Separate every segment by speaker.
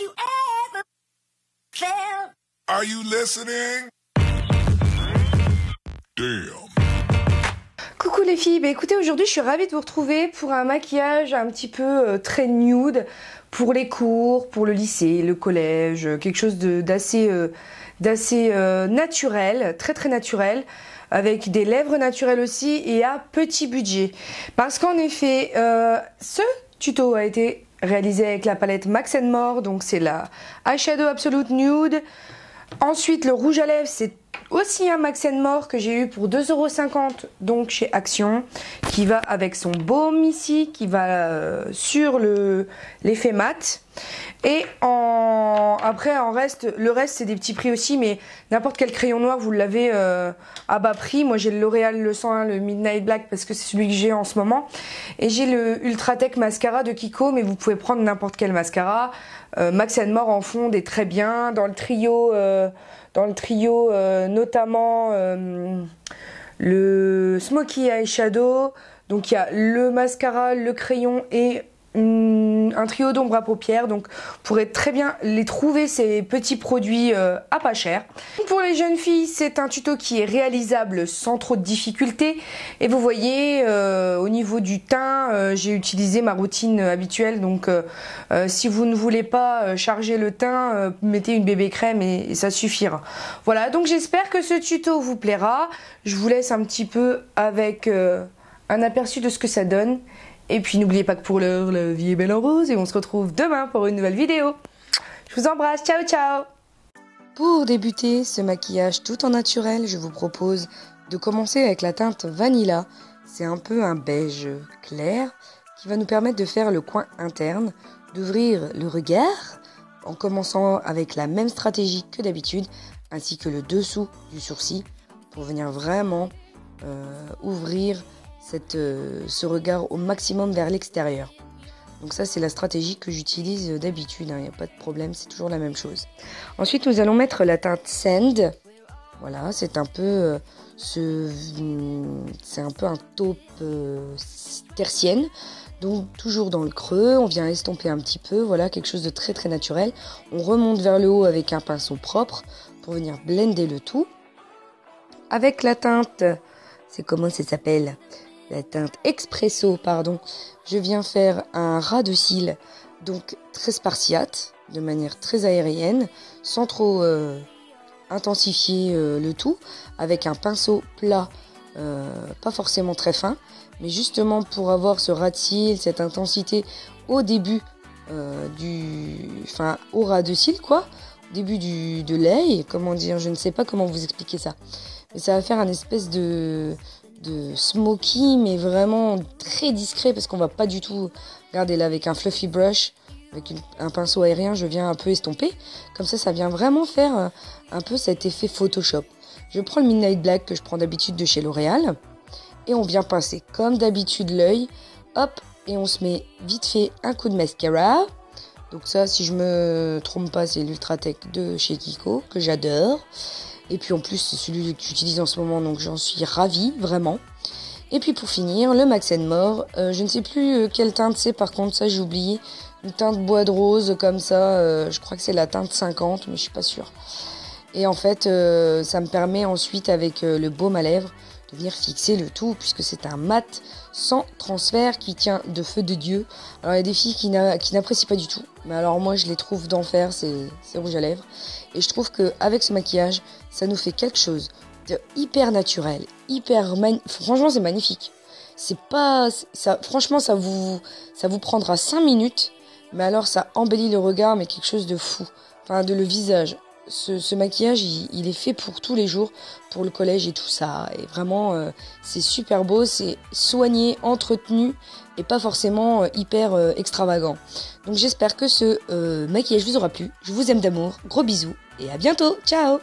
Speaker 1: you ever felt?
Speaker 2: Are you listening? Damn.
Speaker 3: Coucou les filles, bah écoutez aujourd'hui je suis ravie de vous retrouver pour un maquillage un petit peu euh, très nude pour les cours, pour le lycée, le collège, euh, quelque chose de- d'assez euh, d'assez euh, naturel, très très naturel avec des lèvres naturelles aussi et à petit budget. Parce qu'en effet, euh, ce tuto a été réalisé avec la palette Max More, donc c'est la Eyeshadow Absolute Nude. Ensuite, le rouge à lèvres, c'est aussi un Max More que j'ai eu pour 2,50€ donc chez Action, qui va avec son baume ici, qui va euh, sur le l'effet mat. Et après en reste, le reste c'est des petits prix aussi, mais n'importe quel crayon noir vous l'avez euh, à bas prix. Moi j'ai le L'Oréal le 101, le Midnight Black parce que c'est celui que j'ai en ce moment, et j'ai le Ultratech mascara de Kiko, mais vous pouvez prendre n'importe quel mascara. Euh, Max More en fond est très bien dans le trio. euh, dans le trio notamment euh, le Smoky Eyeshadow. Donc il y a le mascara, le crayon et une- un trio d'ombre à paupières. Donc vous pourrez très bien les trouver ces petits produits euh, à pas cher. Pour les jeunes filles, c'est un tuto qui est réalisable sans trop de difficultés. Et vous voyez, euh, au niveau du teint, euh, j'ai utilisé ma routine habituelle. Donc si vous ne voulez pas charger le teint, mettez une bébé crème et, ça suffira. Voilà, donc j'espère que ce tuto vous plaira. Je vous laisse un petit peu avec un aperçu de ce que ça donne. Et puis n'oubliez pas que pour l'heure, la vie est belle en rose et on se retrouve demain pour une nouvelle vidéo. Je vous embrasse, ciao ciao Pour débuter ce maquillage tout en naturel, je vous propose de commencer avec la teinte Vanilla. C'est un peu un beige clair qui va nous permettre de faire le coin interne, d'ouvrir le regard en commençant avec la même stratégie que d'habitude, ainsi que le dessous du sourcil pour venir vraiment euh, ouvrir euh, ce regard au maximum vers l'extérieur. Donc ça c'est la stratégie que j'utilise d'habitude, il n'y a pas de problème, c'est toujours la même chose. Ensuite nous allons mettre la teinte Sand. Voilà, c'est un peu euh, c'est un peu un taupe euh, tertienne. Donc toujours dans le creux, on vient estomper un petit peu, voilà quelque chose de très très naturel. On remonte vers le haut avec un pinceau propre pour venir blender le tout. Avec la teinte, c'est comment ça s'appelle? La teinte Expresso, pardon. Je viens faire un ras de cils, donc très spartiate, de manière très aérienne, sans trop euh, intensifier euh, le tout, avec un pinceau plat, euh, pas forcément très fin, mais justement pour avoir ce ras de cils, cette intensité au début du, enfin au ras de cils quoi, au début du de l'œil, comment dire, je ne sais pas comment vous expliquer ça, mais ça va faire un espèce de de smoky, mais vraiment très discret parce qu'on va pas du tout, regardez là avec un fluffy brush, avec un pinceau aérien, je viens un peu estomper, comme ça ça vient vraiment faire euh, un peu cet effet Photoshop. Je prends le Midnight Black que je prends d'habitude de chez L'Oréal et on vient pincer comme d'habitude l'œil, hop, et on se met vite fait un coup de mascara. Donc ça, si je me trompe pas, c'est l'Ultratech de chez Kiko, que j'adore. Et puis en plus, c'est celui que j'utilise en ce moment, donc j'en suis ravie, vraiment. Et puis pour finir, le Max More. Euh, je ne sais plus euh, quelle teinte c'est, par contre, ça j'ai oublié. Une teinte bois de rose comme ça, euh, je crois que c'est la teinte 50, mais je suis pas sûre. Et en fait, euh, ça me permet ensuite, avec le baume à lèvres, de venir fixer le tout, puisque c'est un mat sans transfert qui tient de feu de Dieu. Alors il y a des filles qui n'a- qui n'apprécient pas du tout, mais alors moi je les trouve d'enfer, c'est rouge à lèvres. Et je trouve que avec ce maquillage, ça nous fait quelque chose de hyper naturel, hyper franchement c'est magnifique. C'est pas ça franchement ça vous ça vous prendra 5 minutes, mais alors ça embellit le regard mais quelque chose de fou. Enfin de le visage. Ce, ce maquillage, il, il est fait pour tous les jours, pour le collège et tout ça. Et vraiment, euh, c'est super beau, c'est soigné, entretenu et pas forcément euh, hyper euh, extravagant. Donc j'espère que ce euh, maquillage vous aura plu. Je vous aime d'amour, gros bisous et à bientôt. Ciao?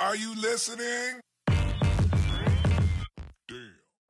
Speaker 2: Are you listening?